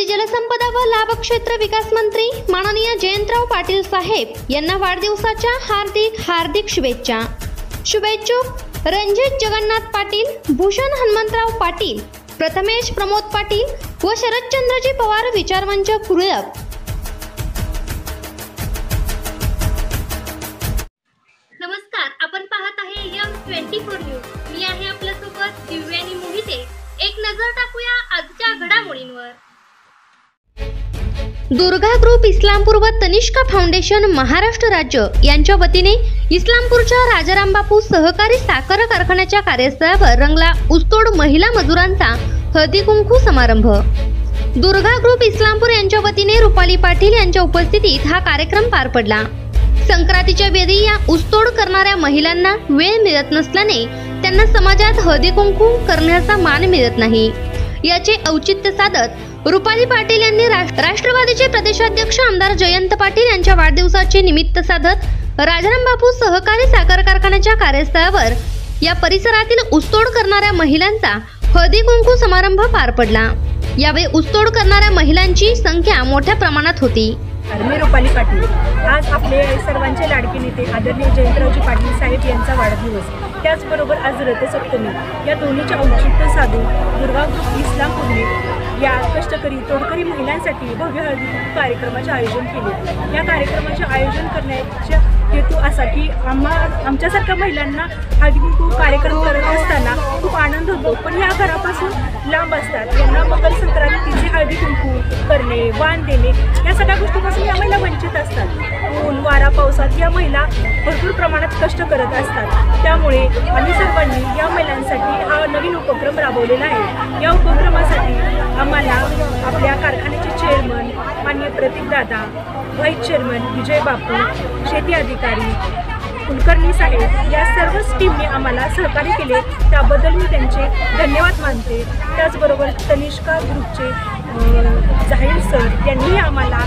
माजी जलसंपदा व लाभ क्षेत्र विकास मंत्री माननीय जयंतराव पाटील साहेब यांना वाढदिवसाच्या हार्दिक हार्दिक शुभेच्छा. शुभेच्छुक रणजित जगन्नाथ पाटील भूषण हनुमंतराव पाटील प्रथमेश प्रमोद पाटील व शरदचंद्रजी पवार विचारमंच कुरळप नमस्कार आपण पाहत आहे यम ट्वेंटी फोर न्यूज. मी दुर्गा ग्रुप इस्लामपूर व तनिष्का फाउंडेशन महाराष्ट्र राज्य यांच्या वतीने इस्लामपूरच्या राजारामबापू सहकारी साखर कारखान्याच्या कार्यस्थळावर रंगला उस्तोड महिला मजुरांचा हळदीकुंकू समारंभ. दुर्गा ग्रुप इस्लामपूर यांच्या वतीने रुपाली पाटील यांच्या उपस्थितीत हा कार्यक्रम पार पडला. संक्रांतीच्या वेळी या उस्तोड करणाऱ्या महिलांना वेळ मिळत नसल्याने त्यांना समाजात हळदीकुंकू करण्याचा मान मिळत नाही. याचे औचित्य साधत रुपाली पाटील यांनी राष्ट्रवादीचे प्रदेशाध्यक्ष आमदार जयंत पाटील यांच्या वाढदिवसाचे निमित्त साधत राजाराम बापू सहकारी साखर कारखान्याच्या कार्यस्थळावर या परिसरातील उस्तोड करणाऱ्या महिलांचा हळदी कुंकू समारंभ पार पडला. यावेळी उस्तोड करणाऱ्या महिलांची संख्या मोठ्या प्रमाणात होती. मी रुपाली पाटील. आज आपले सर्वांचे लाडके नेते आदरणीय जयंतरावजी पाटील साहेब यांचा वाढदिवस. त्याचबरोबर आज रथसप्तमी. या दोन्हीचे औचित्य साधून दुर्गा इस्लामपूरने या कष्टकरी तोडकरी महिलांसाठी भव्य हळदी कार्यक्रमाचे आयोजन केले. या कार्यक्रमाचे आयोजन करण्याचा हेतू असा की आम्हा आमच्यासारख्या महिलांना हळदी कुंकू कार्यक्रम करत असताना खूप आनंद होतो. पण या घरापासून लांब असतात. यांना मकर संक्रांतीचे हळदी कुंकू करणे वाण देणे या सगळ्या गोष्टीपासून या महिला वंचित असतात. ऊन वारा पावसात या महिला भरपूर प्रमाणात कष्ट करत असतात. त्यामुळे आम्ही सर्वांनी या महिलांसाठी हा नवीन उपक्रम राबवलेला आहे. या उपक्रमासाठी आम्हाला आपल्या कारखान्याचे चेअरमन मान्य प्रतीकदादा व्हाईस चेअरमन विजय बापू शेती अधिकारी कुलकर्णी साहेब या सर्वच टीमने आम्हाला सहकार्य केले. त्याबद्दल मी त्यांचे धन्यवाद मानते. त्याचबरोबर तनिष्का ग्रुपचे जाहीर सर यांनीही आम्हाला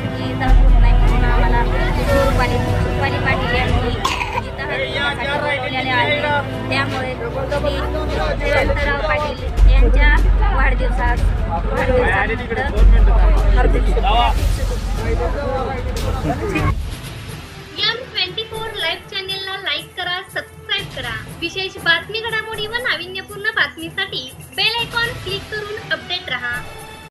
नाही म्हणून आम्हाला पाटील यांनी आहे त्यामुळे श्री पाटील यांच्या वाढदिवसात वाढदिवसानिमित्त ट्वेंटी फोर लाईव्ह चॅनेलला लाईक करा सबस्क्राईब करा. विशेष बातमी घडामोडी व नाविन्यपूर्ण बातमीसाठी बेल आयकॉन क्लिक करून अपडेट रहा.